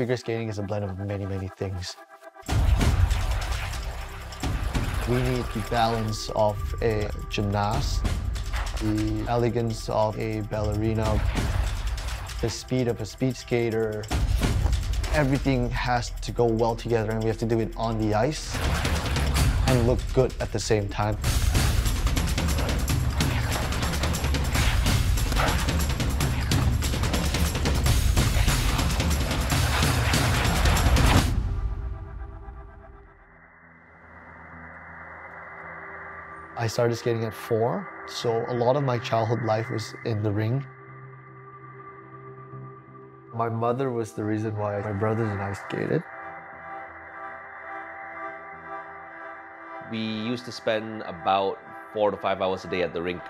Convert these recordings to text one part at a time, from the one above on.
Figure skating is a blend of many, many things. We need the balance of a gymnast, the elegance of a ballerina, the speed of a speed skater. Everything has to go well together and we have to do it on the ice and look good at the same time. Started skating at four, so a lot of my childhood life was in the ring. My mother was the reason why my brothers and I skated. We used to spend about four to five hours a day at the rink.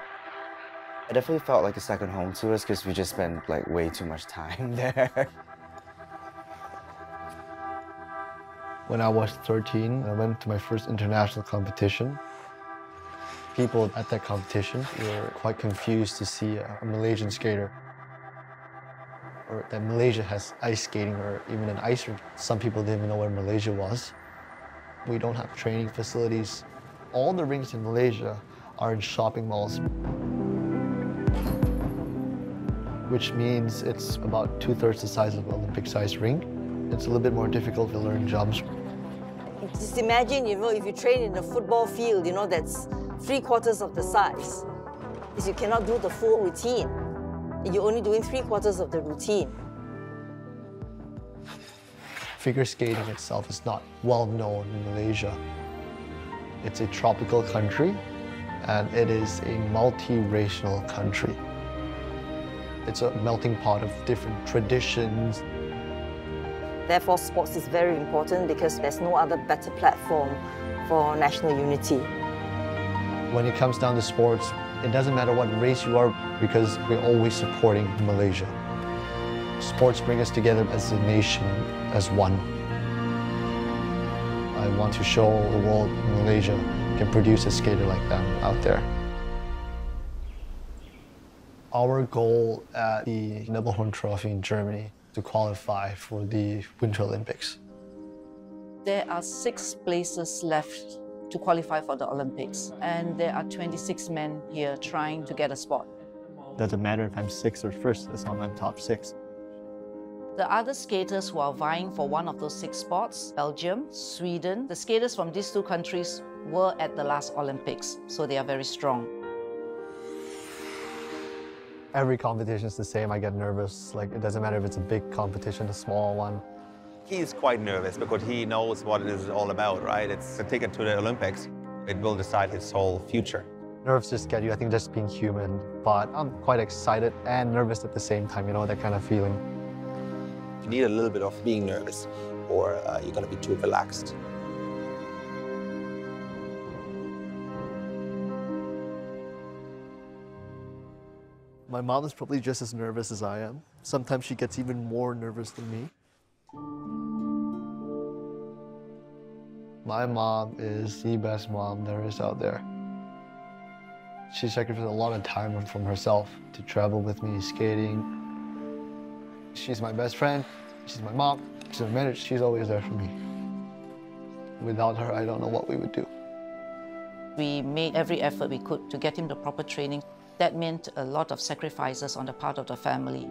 I definitely felt like a second home to us because we just spent like way too much time there. When I was 13, I went to my first international competition. People at that competition were quite confused to see a, Malaysian skater or that Malaysia has ice skating or even an ice rink. Some people didn't even know where Malaysia was. We don't have training facilities. All the rinks in Malaysia are in shopping malls, which means it's about two-thirds the size of an Olympic-sized rink. It's a little bit more difficult to learn jumps. Just imagine, you know, if you train in a football field, you know, that's three quarters of the size. is you cannot do the full routine. You're only doing three quarters of the routine. Figure skating itself is not well known in Malaysia. It's a tropical country and it is a multiracial country. It's a melting pot of different traditions. Therefore, sports is very important because there's no other better platform for national unity. When it comes down to sports, it doesn't matter what race you are because we're always supporting Malaysia. Sports bring us together as a nation, as one. I want to show the world Malaysia can produce a skater like them out there. Our goal at the Nebelhorn Trophy in Germany to qualify for the Winter Olympics. There are six places left to qualify for the Olympics, and there are 26 men here trying to get a spot. Doesn't matter if I'm sixth or first, as long as I'm top six. The other skaters who are vying for one of those six spots, Belgium, Sweden, the skaters from these two countries were at the last Olympics, so they are very strong. Every competition is the same. I get nervous. Like, it doesn't matter if it's a big competition, a small one. He's quite nervous because he knows what it is all about, right? It's a ticket to the Olympics. It will decide his whole future. Nerves just get you. I think just being human. But I'm quite excited and nervous at the same time, you know, that kind of feeling. You need a little bit of being nervous or uh, you're going to be too relaxed. My mom is probably just as nervous as I am. Sometimes she gets even more nervous than me. My mom is the best mom there is out there. She sacrificed a lot of time from herself to travel with me skating. She's my best friend. She's my mom. She's a manager. She's always there for me. Without her, I don't know what we would do. We made every effort we could to get him the proper training. That meant a lot of sacrifices on the part of the family.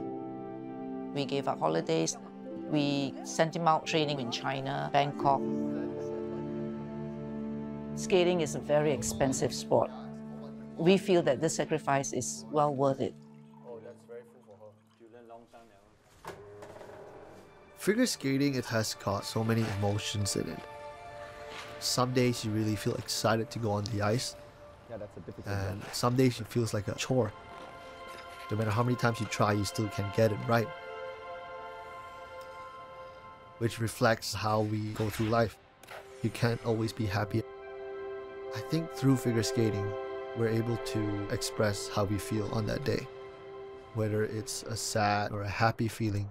We gave up holidays. We sent him out training in China, Bangkok. Skating is a very expensive sport. We feel that this sacrifice is well worth it. Figure skating, it has got so many emotions in it. Some days you really feel excited to go on the ice, Yeah, and some days it feels like a chore. No matter how many times you try, you still can't get it right. Which reflects how we go through life. You can't always be happy. I think through figure skating, we're able to express how we feel on that day. Whether it's a sad or a happy feeling,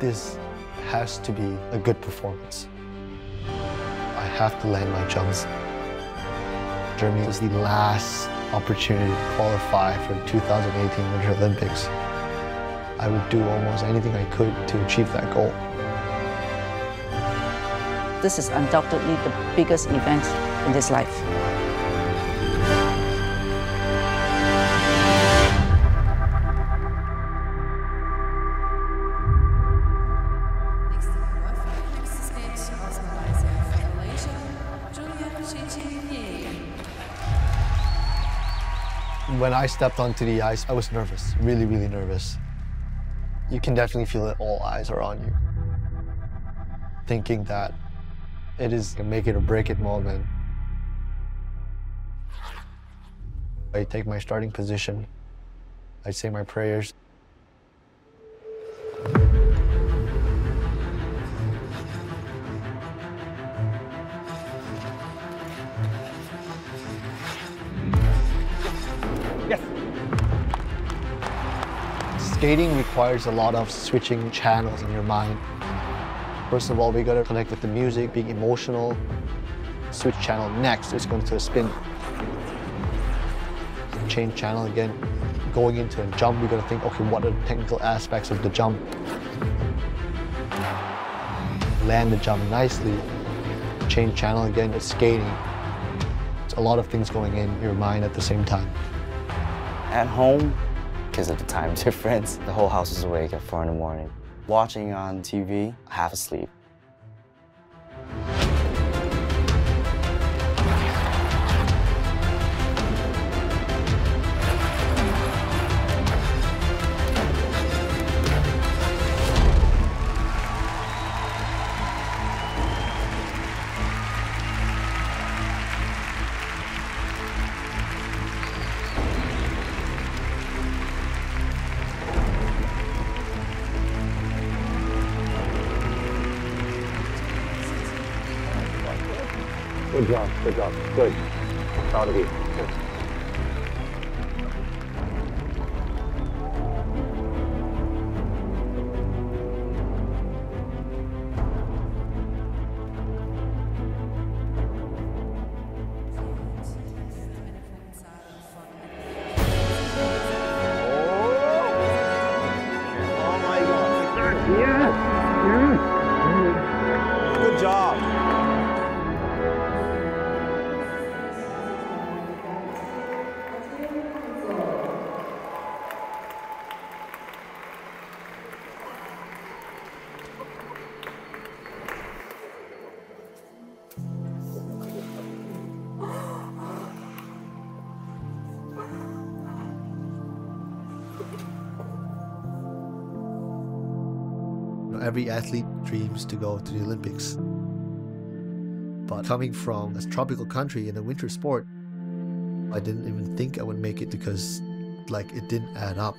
this has to be a good performance. I have to land my jumps. Germany was the last opportunity to qualify for the 2018 Winter Olympics. I would do almost anything I could to achieve that goal. This is undoubtedly the biggest event in his life. When I stepped onto the ice, I was nervous, really, really nervous. You can definitely feel that all eyes are on you. Thinking that it is a make it or break it moment. I take my starting position. I say my prayers. Skating requires a lot of switching channels in your mind. First of all, we gotta connect with the music, being emotional. Switch channel next, it's going to a spin. Change channel again. Going into a jump, we gotta think, okay, what are the technical aspects of the jump? Land the jump nicely. Change channel again, it's skating. It's a lot of things going in your mind at the same time. At home, because of the time difference, the whole house was awake at 4 in the morning. Watching on TV, half asleep. Good job, good job, good. Proud of you. Every athlete dreams to go to the Olympics. But coming from a tropical country in a winter sport, I didn't even think I would make it because like it didn't add up.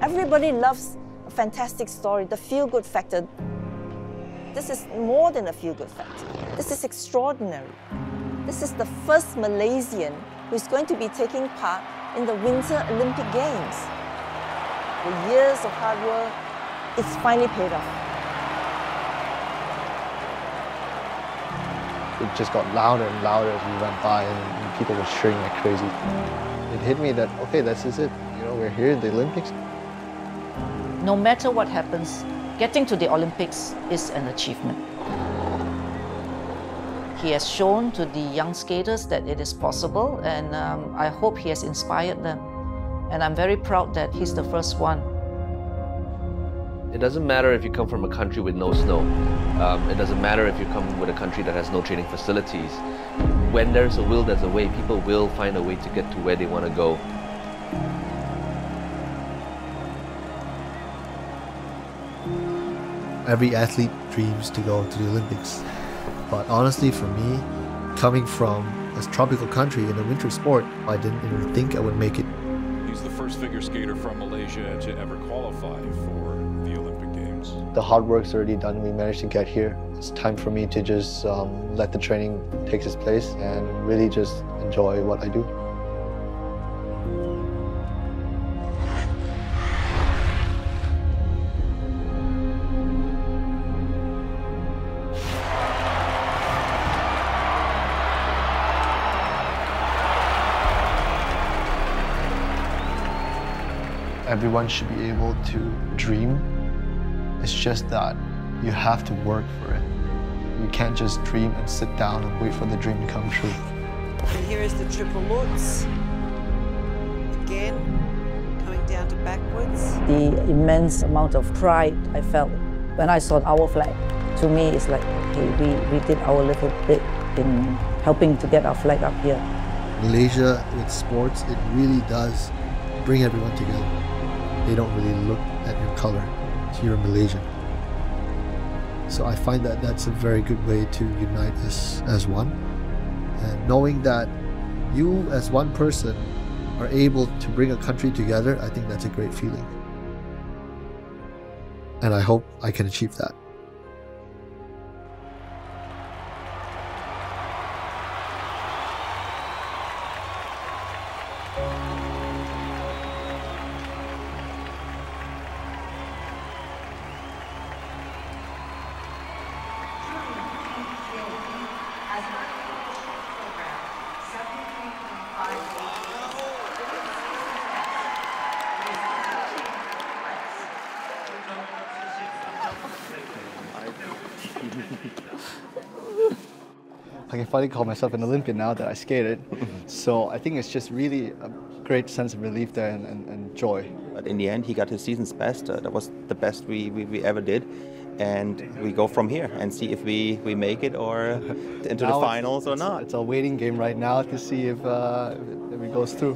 Everybody loves fantastic story, the feel good factor. This is more than a feel good factor. This is extraordinary. This is the first Malaysian who is going to be taking part in the Winter Olympic Games. The years of hard work, it's finally paid off. It just got louder and louder as we went by, and people were cheering like crazy. It hit me that okay, this is it. You know, we're here at the Olympics. No matter what happens, getting to the Olympics is an achievement. He has shown to the young skaters that it is possible, and um, I hope he has inspired them. And I'm very proud that he's the first one. It doesn't matter if you come from a country with no snow. Um, it doesn't matter if you come with a country that has no training facilities. When there's a will, there's a way. People will find a way to get to where they want to go. Every athlete dreams to go to the Olympics. But honestly, for me, coming from a tropical country in a winter sport, I didn't even think I would make it. He's the first figure skater from Malaysia to ever qualify for The Olympic Games. The hard work's already done. We managed to get here. It's time for me to just um, let the training take its place and really just enjoy what I do. Everyone should be able to dream. It's just that you have to work for it. You can't just dream and sit down and wait for the dream to come true. And here is the triple lutz. Again, coming down to backwards. The immense amount of pride I felt when I saw our flag. To me, it's like, okay, we, we did our little bit in helping to get our flag up here. Malaysia with sports, it really does bring everyone together. They don't really look at your color, so you're Malaysian. So I find that that's a very good way to unite us as one. And knowing that you as one person are able to bring a country together, I think that's a great feeling. And I hope I can achieve that. I can finally call myself an Olympian now that I skated. so I think it's just really a great sense of relief there and, and, and joy. But in the end, he got his season's best. Uh, that was the best we, we, we ever did. And we go from here and see if we, we make it or into Now the it's- finals or it's- not. It's a waiting game right now to see if, uh, if it goes through.